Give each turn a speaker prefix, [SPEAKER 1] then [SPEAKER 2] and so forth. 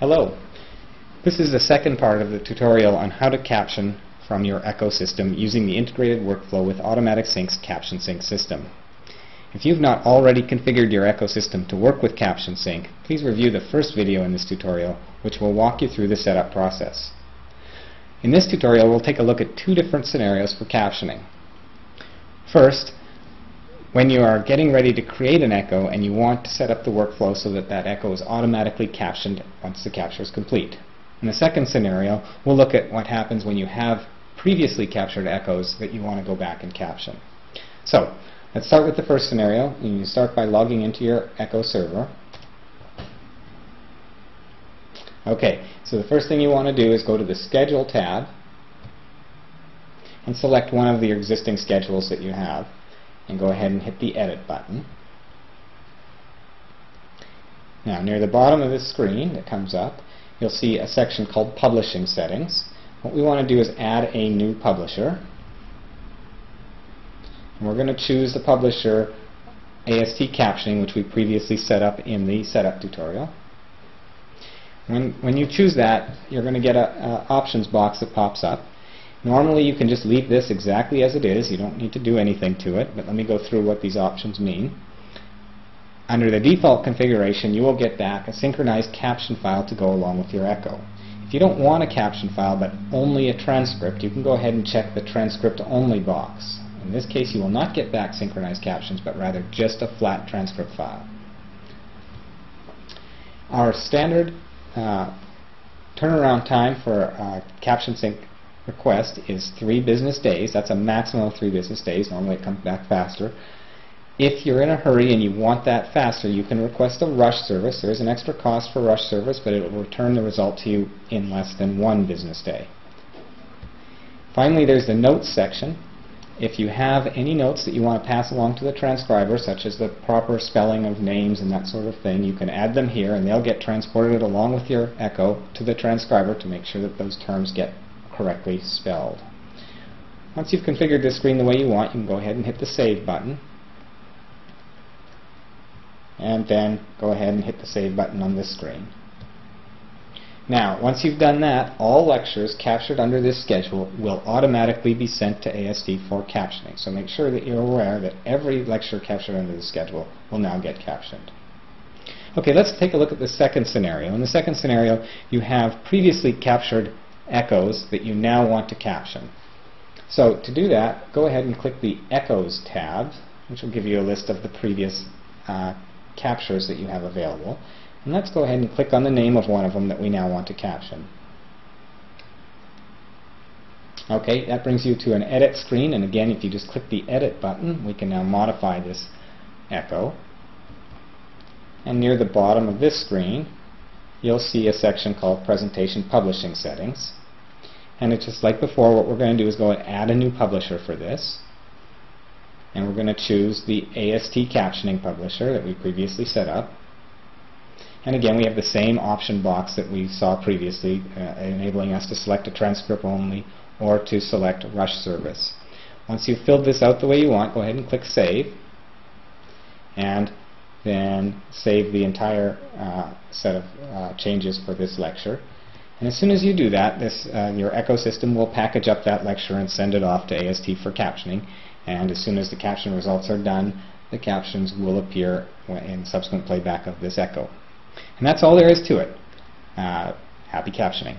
[SPEAKER 1] Hello. This is the second part of the tutorial on how to caption from your Echo system using the integrated workflow with Automatic Sync's Caption Sync system. If you've not already configured your Echo system to work with Caption Sync, please review the first video in this tutorial which will walk you through the setup process. In this tutorial we'll take a look at two different scenarios for captioning. First, when you are getting ready to create an echo and you want to set up the workflow so that that echo is automatically captioned once the capture is complete. In the second scenario, we'll look at what happens when you have previously captured echoes that you want to go back and caption. So, let's start with the first scenario. You start by logging into your Echo server. Okay, so the first thing you want to do is go to the Schedule tab and select one of the existing schedules that you have and go ahead and hit the Edit button. Now near the bottom of the screen that comes up you'll see a section called Publishing Settings. What we want to do is add a new publisher. And we're going to choose the publisher AST captioning which we previously set up in the setup tutorial. When, when you choose that, you're going to get an options box that pops up. Normally you can just leave this exactly as it is. You don't need to do anything to it, but let me go through what these options mean. Under the default configuration, you will get back a synchronized caption file to go along with your echo. If you don't want a caption file but only a transcript, you can go ahead and check the transcript only box. In this case, you will not get back synchronized captions, but rather just a flat transcript file. Our standard uh, turnaround time for uh, caption sync request is three business days. That's a maximum of three business days. Normally it comes back faster. If you're in a hurry and you want that faster, you can request a rush service. There is an extra cost for rush service, but it will return the result to you in less than one business day. Finally, there's the notes section. If you have any notes that you want to pass along to the transcriber, such as the proper spelling of names and that sort of thing, you can add them here and they'll get transported along with your echo to the transcriber to make sure that those terms get correctly spelled. Once you've configured this screen the way you want, you can go ahead and hit the Save button. And then go ahead and hit the Save button on this screen. Now, once you've done that, all lectures captured under this schedule will automatically be sent to AST for captioning. So make sure that you're aware that every lecture captured under the schedule will now get captioned. Okay, let's take a look at the second scenario. In the second scenario, you have previously captured echoes that you now want to caption. So to do that, go ahead and click the Echoes tab, which will give you a list of the previous uh, captures that you have available. And let's go ahead and click on the name of one of them that we now want to caption. Okay, that brings you to an edit screen, and again, if you just click the edit button, we can now modify this echo. And near the bottom of this screen, you'll see a section called Presentation Publishing Settings. And it's just like before, what we're going to do is go and add a new publisher for this. And we're going to choose the AST captioning publisher that we previously set up. And again, we have the same option box that we saw previously, uh, enabling us to select a transcript only or to select rush service. Once you've filled this out the way you want, go ahead and click Save. And then save the entire uh, set of uh, changes for this lecture. And as soon as you do that, this, uh, your Echo system will package up that lecture and send it off to AST for captioning. And as soon as the caption results are done, the captions will appear in subsequent playback of this Echo. And that's all there is to it. Uh, happy captioning.